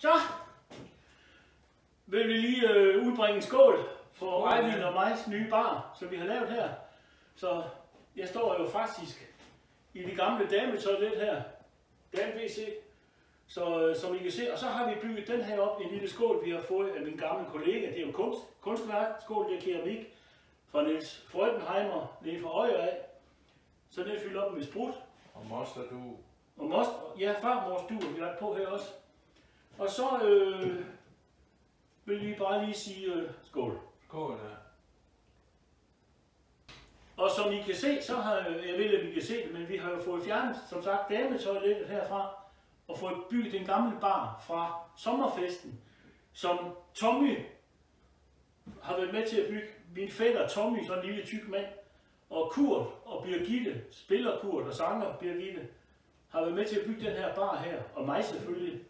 Så vil vi lige øh, udbringe en skål for Skål, Eivind og mig nye bar, som vi har lavet her. Så jeg står jo faktisk i det gamle dametoilet her. Dame WC. Så øh, som I kan se, og så har vi bygget den her op en lille skål, vi har fået af min gamle kollega. Det er jo kunst, kunstværk, skål, det er keramik fra Niels Freudenheimer, nede fra Øjer af. Så den er fyldt op med sprut. Og moster du. Og most, ja, farmors du har vi lagt på her også. Og så øh, vil vi bare lige sige øh, skål. Skål da. Og som I kan se, så har jeg ved, at vi kan se det, men vi har jo fået fjernet, som sagt, dametoilettet herfra, og fået bygget den gamle bar fra sommerfesten, som Tommy har været med til at bygge. Min fætter Tommy, sådan en lille tyk mand, og Kurt og Birgitte, spiller Kurt og sanger Birgitte, har været med til at bygge den her bar her, og mig selvfølgelig.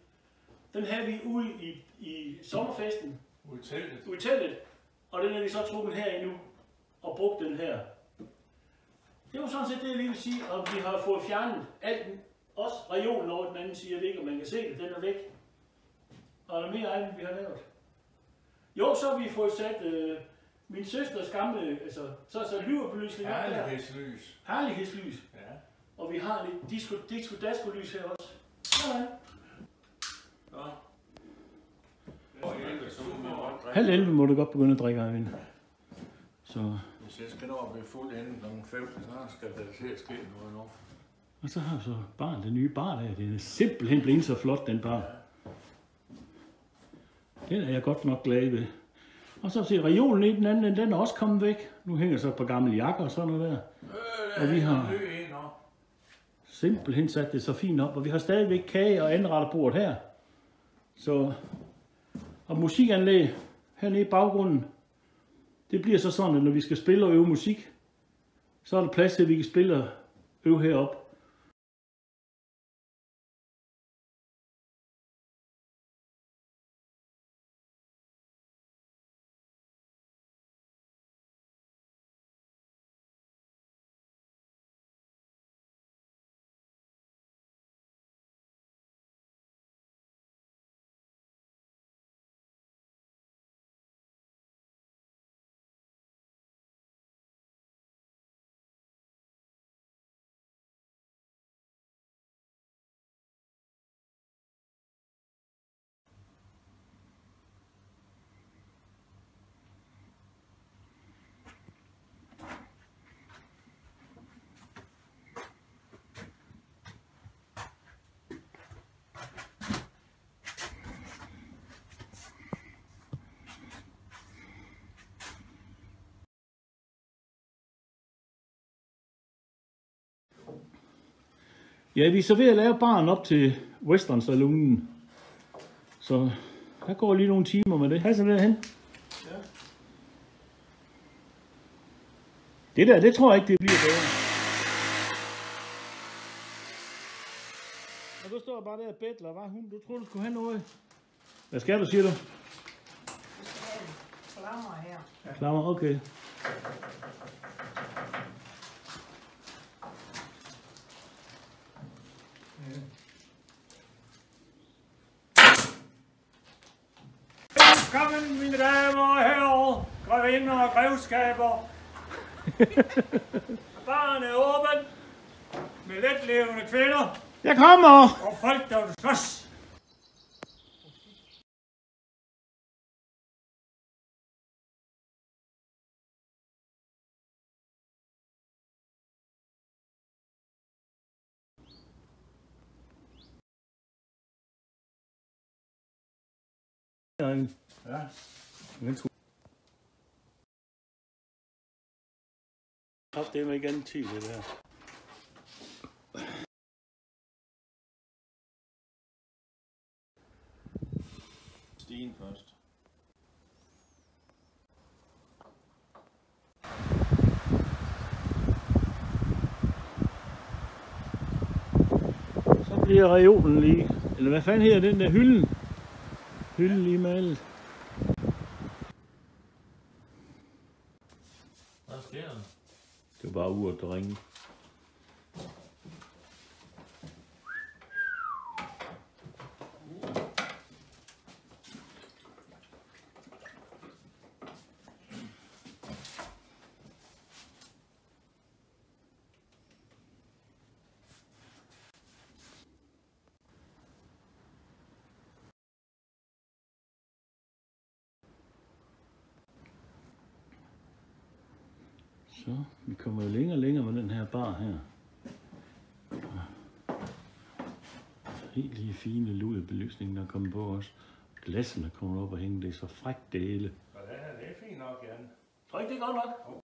Den havde vi ude i, i sommerfesten, Ud i teltet. ude i teltet, og den er vi så trukket her endnu og brugt den her. Det var sådan set det, jeg lige vil sige, og vi har fået fjernet alt, også reolen over den anden side, jeg ved ikke, om man kan se det, den er væk. Og er der mere af den, vi har lavet? Jo, så har vi fået sat øh, min søsters gamle, altså, så er så lyverbelysning op der. Herlighedslys. Herlighedslys. Ja. Og vi har lidt disco, disco dasko lys her også. Sådan. Nå. Og elleve, så må man godt drikke. Halv 11 må du godt begynde at drikke, Eivind. Så, Hvis jeg skal nå at blive fuld inden kl. 5, så skal der til at ske noget nu. og så har så barn, den nye bar der. Det er simpelthen blevet så flot, den bar. Den er jeg godt nok glad ved. Og så se, reolen i den anden, den er også kommet væk. Nu hænger så et par gamle jakker og sådan noget der. Øh, Og vi har-. Simpelthen sat det så fint op, og vi har stadigvæk kage og anretterbordet her. Så, og musikanlæg hernede i baggrunden, det bliver så sådan, at når vi skal spille og øve musik, så er der plads til, at vi kan spille og øve heroppe. Ja, vi er så ved at lave baren op til Western Saloonen. Så der går lige nogle timer med det. Så derhen. Ja. Det der, det tror jeg ikke, det bliver bedre. Og du står bare der og bedler, var hun? Du troede, du skulle have noget. Hvad skal du, siger du? Flammer her. Klammer, okay. Velkommen, mine damer og herrer, grevinder og grevskaber. Baren er åben med letlevende kvinder Jeg kommer! og folk, der vil slås. Ja. Kraft det er ikke andet tid, det der. Stien først. Så bliver reolen lige, eller hvad fanden hedder den der hylden? Hylden lige malet. Hvad sker der? Det var bare uret, der ringede. Så, vi kommer jo længere og længere med den her bar her. Helt lige fine luderbelysning, der er kommet på os. Glassene kommer op og hænge, det er så frækt det hele. Og det her, det er fint nok, Jan. Tror ikke, det er godt nok?